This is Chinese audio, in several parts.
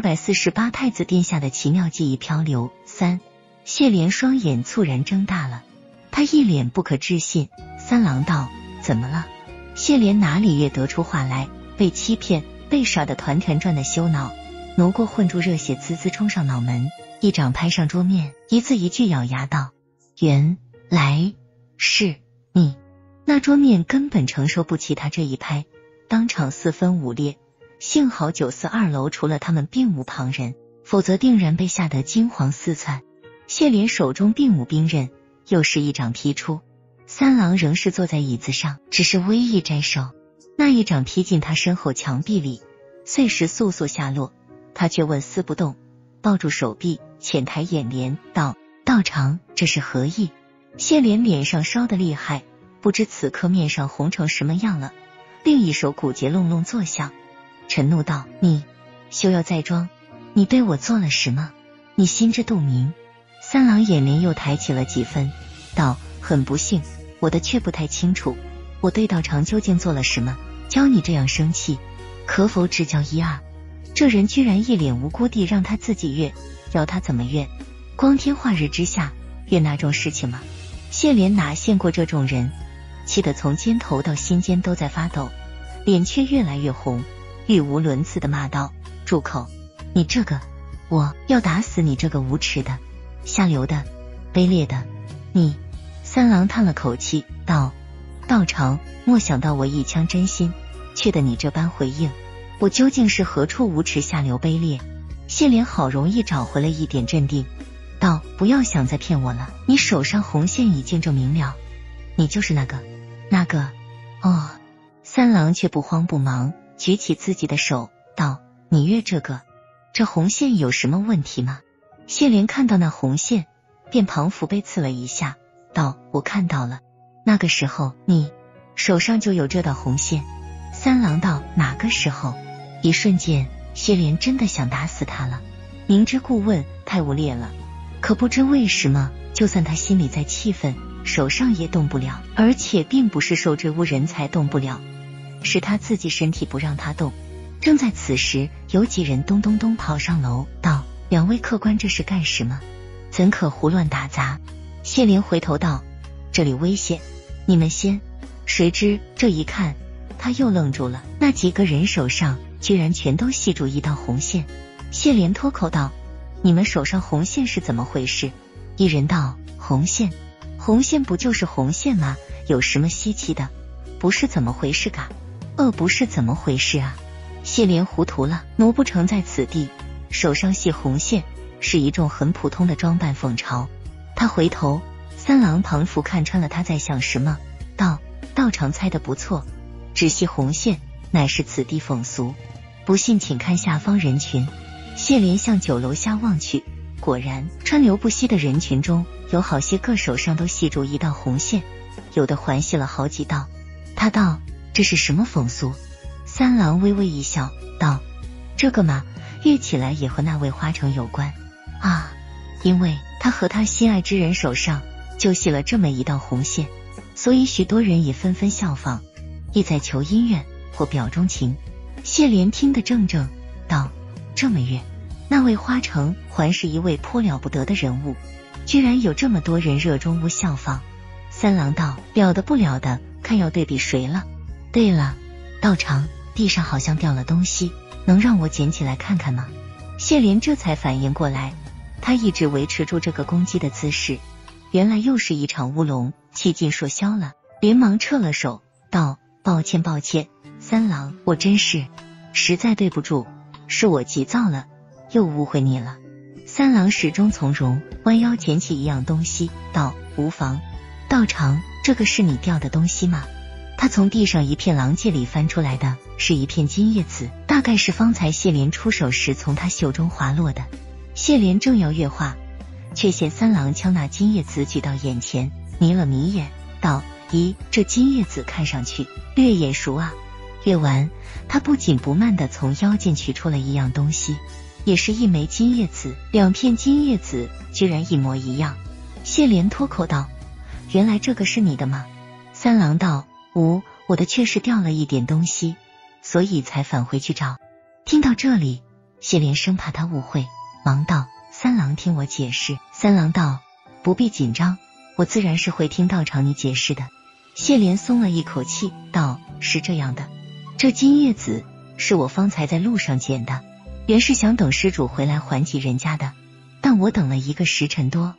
二百四十八太子殿下的奇妙记忆漂流三，谢莲双眼猝然睁大了，他一脸不可置信。三郎道：“怎么了？”谢莲哪里也得出话来？被欺骗、被耍的团团转的羞恼，挪过混住热血，滋滋冲上脑门，一掌拍上桌面，一字一句咬牙道：“原来是你！”那桌面根本承受不起他这一拍，当场四分五裂。幸好九四二楼除了他们并无旁人，否则定然被吓得惊惶四窜。谢莲手中并无兵刃，又是一掌劈出。三郎仍是坐在椅子上，只是微一摘手，那一掌劈进他身后墙壁里，碎石簌簌下落。他却纹丝不动，抱住手臂，浅抬眼帘道：“道长，这是何意？”谢莲脸上烧得厉害，不知此刻面上红成什么样了。另一手骨节隆隆作响。臣怒道：“你休要再装！你对我做了什么？你心知肚明。”三郎眼帘又抬起了几分，道：“很不幸，我的却不太清楚。我对道长究竟做了什么，教你这样生气？可否指教一二？”这人居然一脸无辜地让他自己怨，要他怎么怨？光天化日之下怨那种事情吗？谢莲哪见过这种人，气得从肩头到心尖都在发抖，脸却越来越红。语无伦次的骂道：“住口！你这个，我要打死你这个无耻的、下流的、卑劣的！”你三郎叹了口气道：“道长，莫想到我一腔真心，却得你这般回应。我究竟是何处无耻、下流、卑劣？”谢莲好容易找回了一点镇定，道：“不要想再骗我了，你手上红线已经证明了，你就是那个那个。”哦，三郎却不慌不忙。举起自己的手，道：“你越这个，这红线有什么问题吗？”谢莲看到那红线，便旁腹被刺了一下，道：“我看到了，那个时候你手上就有这道红线。”三郎道：“哪个时候？”一瞬间，谢莲真的想打死他了。明知故问太无劣了，可不知为什么，就算他心里再气愤，手上也动不了，而且并不是受这污人才动不了。是他自己身体不让他动。正在此时，有几人咚咚咚跑上楼，道：“两位客官，这是干什么？怎可胡乱打杂？”谢莲回头道：“这里危险，你们先。”谁知这一看，他又愣住了。那几个人手上居然全都系住一道红线。谢莲脱口道：“你们手上红线是怎么回事？”一人道：“红线，红线不就是红线吗？有什么稀奇的？不是怎么回事嘎？”恶不是怎么回事啊？谢莲糊涂了。奴不成在此地，手上系红线，是一种很普通的装扮讽嘲。他回头，三郎庞福看穿了他在想什么，道：“道长猜的不错，只系红线乃是此地风俗。不信，请看下方人群。”谢莲向酒楼下望去，果然川流不息的人群中有好些个手上都系住一道红线，有的还系了好几道。他道。这是什么风俗？三郎微微一笑，道：“这个嘛，越起来也和那位花城有关啊，因为他和他心爱之人手上就系了这么一道红线，所以许多人也纷纷效仿，意在求姻缘或表钟情。”谢莲听得怔怔，道：“这么远，那位花城还是一位颇了不得的人物，居然有这么多人热衷无效仿。”三郎道：“了得不了的，看要对比谁了。”对了，道长，地上好像掉了东西，能让我捡起来看看吗？谢莲这才反应过来，他一直维持住这个攻击的姿势，原来又是一场乌龙，气尽说消了，连忙撤了手，道：“抱歉，抱歉，三郎，我真是实在对不住，是我急躁了，又误会你了。”三郎始终从容，弯腰捡起一样东西，道：“无妨，道长，这个是你掉的东西吗？”他从地上一片狼藉里翻出来的是一片金叶子，大概是方才谢莲出手时从他袖中滑落的。谢莲正要越话，却见三郎将那金叶子举到眼前，眯了眯眼，道：“咦，这金叶子看上去略眼熟啊。”越完，他不紧不慢的从腰间取出了一样东西，也是一枚金叶子，两片金叶子居然一模一样。谢莲脱口道：“原来这个是你的吗？”三郎道。无，我的确是掉了一点东西，所以才返回去找。听到这里，谢莲生怕他误会，忙道：“三郎，听我解释。”三郎道：“不必紧张，我自然是会听道长你解释的。”谢莲松了一口气，道：“是这样的，这金叶子是我方才在路上捡的，原是想等施主回来还给人家的，但我等了一个时辰多，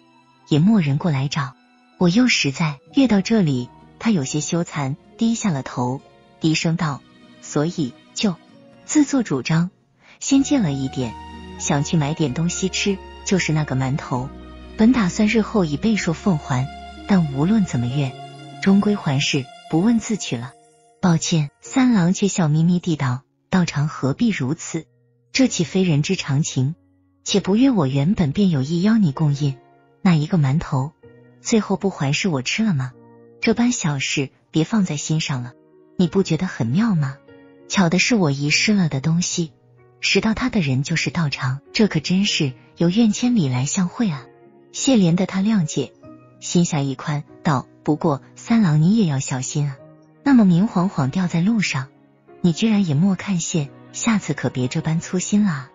也没人过来找，我又实在越到这里，他有些羞惭，低下了头，低声道：‘所以就自作主张，先借了一点，想去买点东西吃，就是那个馒头。本打算日后以倍数奉还，但无论怎么怨。’”终归还是不问自取了。抱歉，三郎却笑眯眯地道：“道长何必如此？这岂非人之常情？且不怨我原本便有意邀你共饮，那一个馒头，最后不还是我吃了吗？这般小事别放在心上了。你不觉得很妙吗？巧的是我遗失了的东西，拾到他的人就是道长，这可真是有愿千里来相会啊！”谢怜的他谅解，心下一宽，道。不过三郎，你也要小心啊！那么明晃晃掉在路上，你居然也莫看见，下次可别这般粗心了。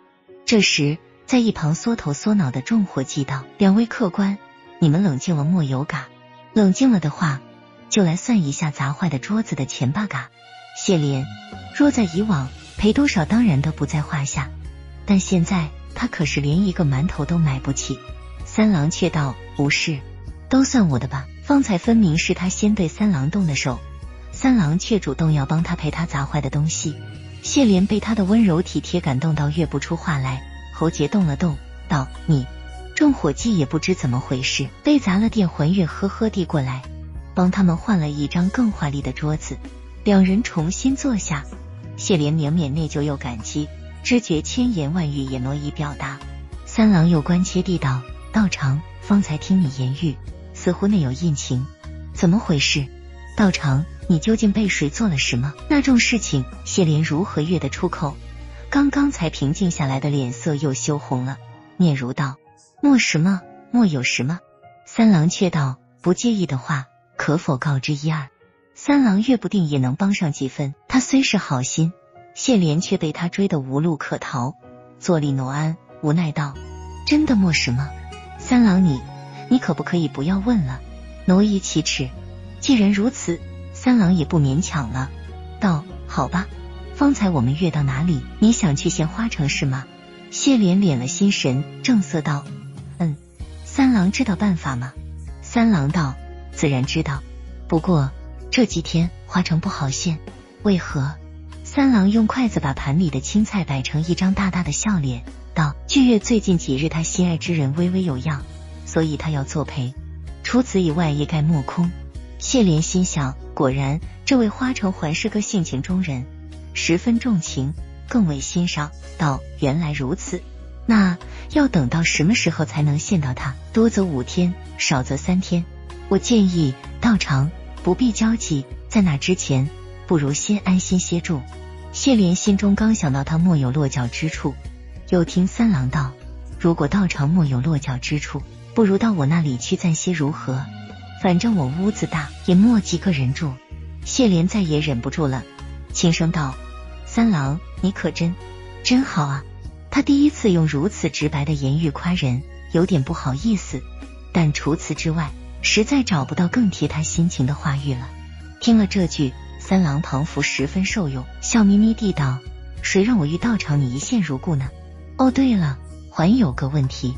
这时，在一旁缩头缩脑的众伙计道：“两位客官，你们冷静了莫有嘎？冷静了的话，就来算一下砸坏的桌子的钱吧嘎。”谢莲，若在以往，赔多少当然都不在话下，但现在他可是连一个馒头都买不起。三郎却道：“不是，都算我的吧。”方才分明是他先对三郎动的手，三郎却主动要帮他赔他砸坏的东西。谢莲被他的温柔体贴感动到越不出话来，喉结动了动，道：“你。”众伙计也不知怎么回事，被砸了电环月呵呵地过来，帮他们换了一张更华丽的桌子。两人重新坐下，谢莲明免内疚又感激，知觉千言万语也难以表达。三郎又关切地道：“道长，方才听你言语。”似乎内有隐情，怎么回事？道长，你究竟被谁做了什么？那种事情，谢莲如何越得出口？刚刚才平静下来的脸色又羞红了，面如道：“莫什么，莫有什么。”三郎却道：“不介意的话，可否告知一二？”三郎越不定也能帮上几分。他虽是好心，谢莲却被他追得无路可逃，坐立挪安，无奈道：“真的莫什么。”三郎你。你可不可以不要问了？挪移启齿。既然如此，三郎也不勉强了，道：“好吧，方才我们越到哪里？你想去献花城是吗？”谢莲敛了心神，正色道：“嗯。”三郎知道办法吗？三郎道：“自然知道，不过这几天花城不好献，为何？”三郎用筷子把盘里的青菜摆成一张大大的笑脸，道：“巨月最近几日，他心爱之人微微有恙。”所以他要作陪，除此以外一概莫空。谢莲心想，果然这位花城还是个性情中人，十分重情，更为欣赏。道原来如此，那要等到什么时候才能见到他？多则五天，少则三天。我建议道长不必焦急，在那之前，不如先安心歇住。谢莲心中刚想到他莫有落脚之处，又听三郎道：如果道长莫有落脚之处。不如到我那里去暂歇如何？反正我屋子大，也莫几个人住。谢莲再也忍不住了，轻声道：“三郎，你可真真好啊！”他第一次用如此直白的言语夸人，有点不好意思，但除此之外，实在找不到更贴他心情的话语了。听了这句，三郎庞福十分受用，笑眯眯地道：“谁让我遇道长你一见如故呢？哦，对了，还有个问题，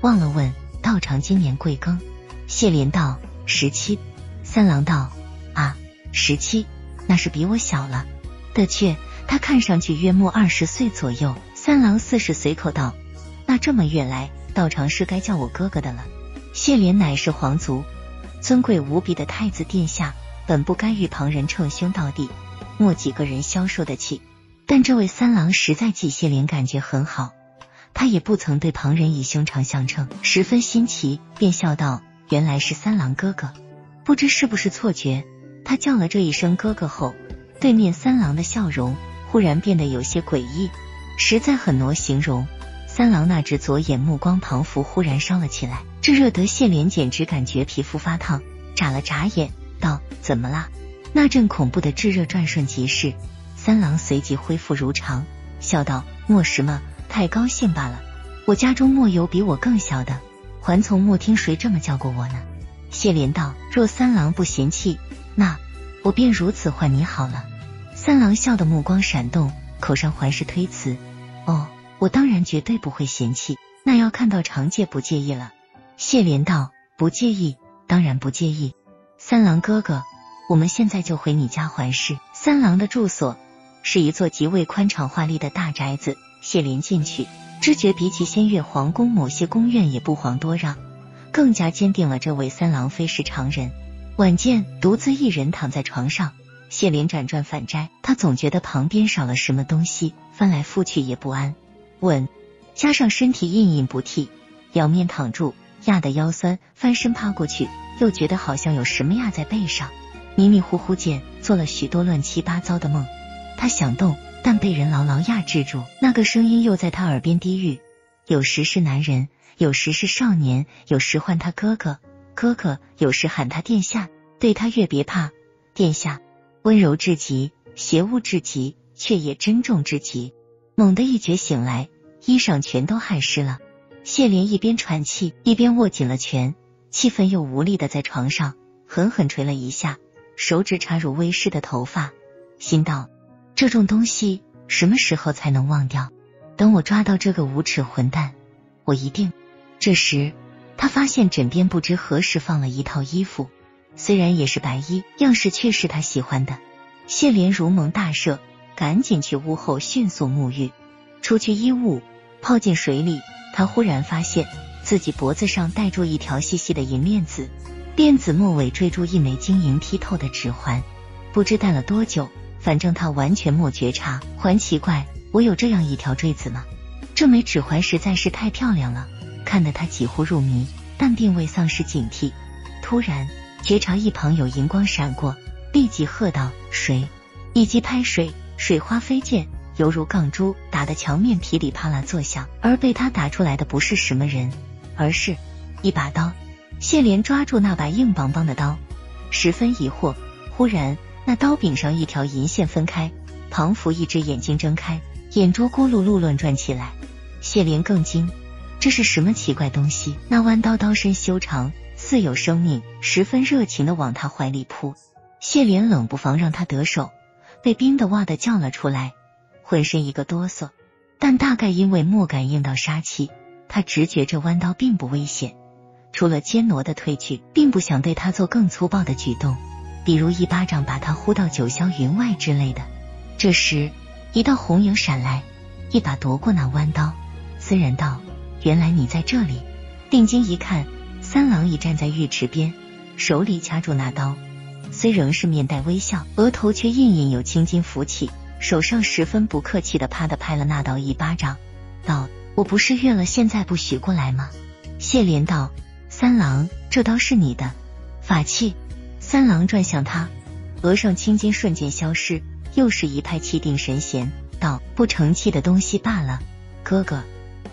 忘了问。”道长今年贵庚？谢莲道十七。三郎道啊，十七，那是比我小了。的确，他看上去约莫二十岁左右。三郎似是随口道，那这么越来，道长是该叫我哥哥的了。谢莲乃是皇族，尊贵无比的太子殿下，本不该与旁人称兄道弟，莫几个人消受得起。但这位三郎实在记谢莲感觉很好。他也不曾对旁人以兄长相称，十分新奇，便笑道：“原来是三郎哥哥，不知是不是错觉。”他叫了这一声哥哥后，对面三郎的笑容忽然变得有些诡异，实在很难形容。三郎那只左眼目光彷佛忽然烧了起来，炙热得谢莲简直感觉皮肤发烫，眨了眨眼，道：“怎么啦？”那阵恐怖的炙热转瞬即逝，三郎随即恢复如常，笑道：“莫什么。”太高兴罢了。我家中莫有比我更小的，还从莫听谁这么叫过我呢？谢莲道：若三郎不嫌弃，那我便如此唤你好了。三郎笑得目光闪动，口上还是推辞：哦，我当然绝对不会嫌弃，那要看到长介不介意了。谢莲道：不介意，当然不介意。三郎哥哥，我们现在就回你家环视。三郎的住所是一座极为宽敞华丽的大宅子。谢莲进去，知觉比起仙月皇宫某些宫苑也不遑多让，更加坚定了这位三郎非是常人。晚间独自一人躺在床上，谢莲辗转反摘，他总觉得旁边少了什么东西，翻来覆去也不安。稳，加上身体硬硬不替，仰面躺住，压得腰酸，翻身趴过去。又觉得好像有什么压在背上，迷迷糊糊间做了许多乱七八糟的梦。他想动，但被人牢牢压制住。那个声音又在他耳边低语，有时是男人，有时是少年，有时唤他哥哥哥哥，有时喊他殿下。对他越别怕，殿下温柔至极，邪物至极，却也珍重至极。猛地一觉醒来，衣裳全都汗湿了。谢莲一边喘气，一边握紧了拳。气愤又无力的在床上狠狠捶了一下，手指插入微湿的头发，心道：这种东西什么时候才能忘掉？等我抓到这个无耻混蛋，我一定……这时他发现枕边不知何时放了一套衣服，虽然也是白衣，样式却是他喜欢的。谢莲如蒙大赦，赶紧去屋后迅速沐浴，除去衣物，泡进水里。他忽然发现。自己脖子上戴住一条细细的银链子，链子末尾坠住一枚晶莹剔透的指环，不知戴了多久，反正他完全没觉察。还奇怪，我有这样一条坠子吗？这枚指环实在是太漂亮了，看得他几乎入迷，但并未丧失警惕。突然觉察一旁有银光闪过，立即喝道：“水！”一击拍水，水花飞溅，犹如钢珠，打得墙面噼里啪啦作响。而被他打出来的不是什么人。而是一把刀，谢莲抓住那把硬邦邦的刀，十分疑惑。忽然，那刀柄上一条银线分开，庞福一只眼睛睁开，眼珠咕噜噜乱转起来。谢莲更惊，这是什么奇怪东西？那弯刀刀身修长，似有生命，十分热情的往他怀里扑。谢莲冷不防让他得手，被冰的哇的叫了出来，浑身一个哆嗦。但大概因为莫感应到杀气。他直觉这弯刀并不危险，除了尖挪的退去，并不想对他做更粗暴的举动，比如一巴掌把他呼到九霄云外之类的。这时，一道红影闪来，一把夺过那弯刀，森然道：“原来你在这里。”定睛一看，三郎已站在浴池边，手里掐住那刀，虽仍是面带微笑，额头却隐隐有青筋浮起，手上十分不客气的啪的拍了那刀一巴掌，道。我不是越了，现在不许过来吗？谢莲道：“三郎，这刀是你的法器。”三郎转向他，额上青筋瞬间消失，又是一派气定神闲，道：“不成器的东西罢了。”哥哥，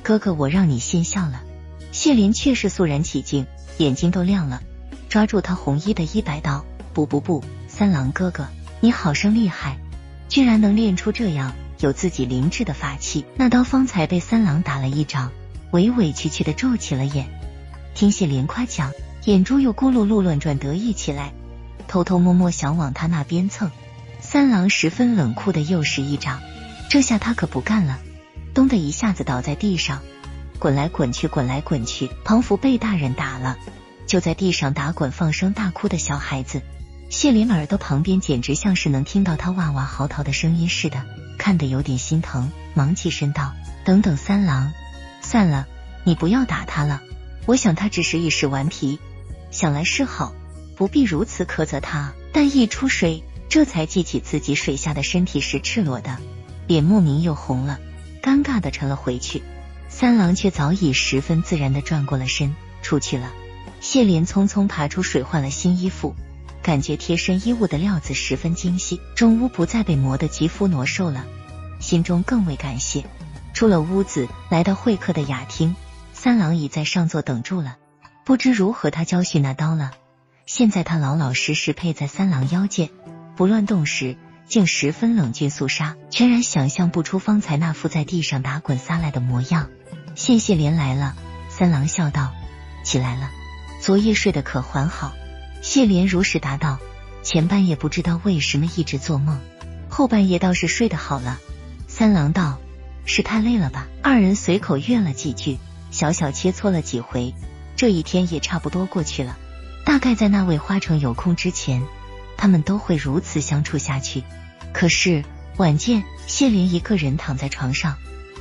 哥哥，我让你先笑了。谢莲却是肃然起敬，眼睛都亮了，抓住他红衣的衣摆道：“不不不，三郎哥哥，你好生厉害，居然能练出这样。”有自己灵智的法器，那刀方才被三郎打了一掌，委委屈屈的皱起了眼。听谢莲夸奖，眼珠又咕噜噜乱转，得意起来，偷偷摸摸想往他那边蹭。三郎十分冷酷的又是一掌，这下他可不干了，咚的一下子倒在地上，滚来滚去，滚来滚去。庞福被大人打了，就在地上打滚，放声大哭的小孩子。谢莲耳朵旁边简直像是能听到他哇哇嚎啕的声音似的。看得有点心疼，忙起身道：“等等，三郎，算了，你不要打他了。我想他只是一时顽皮，想来是好，不必如此苛责他。”但一出水，这才记起自己水下的身体是赤裸的，脸莫名又红了，尴尬的沉了回去。三郎却早已十分自然的转过了身，出去了。谢莲匆匆爬出水，换了新衣服。感觉贴身衣物的料子十分精细，中屋不再被磨得肌肤挪瘦了，心中更为感谢。出了屋子，来到会客的雅厅，三郎已在上座等住了。不知如何他教训那刀了。现在他老老实实配在三郎腰间，不乱动时，竟十分冷峻肃杀，全然想象不出方才那副在地上打滚撒赖的模样。谢谢莲来了，三郎笑道：“起来了，昨夜睡得可还好？”谢莲如实答道：“前半夜不知道为什么一直做梦，后半夜倒是睡得好了。”三郎道：“是太累了吧？”二人随口怨了几句，小小切磋了几回，这一天也差不多过去了。大概在那位花城有空之前，他们都会如此相处下去。可是晚间，谢莲一个人躺在床上。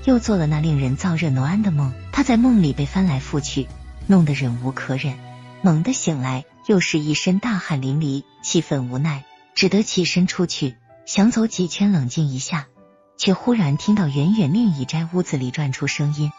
又做了那令人燥热挪安的梦，他在梦里被翻来覆去，弄得忍无可忍。猛地醒来，又是一身大汗淋漓，气愤无奈，只得起身出去，想走几圈冷静一下，却忽然听到远远另一斋屋子里传出声音。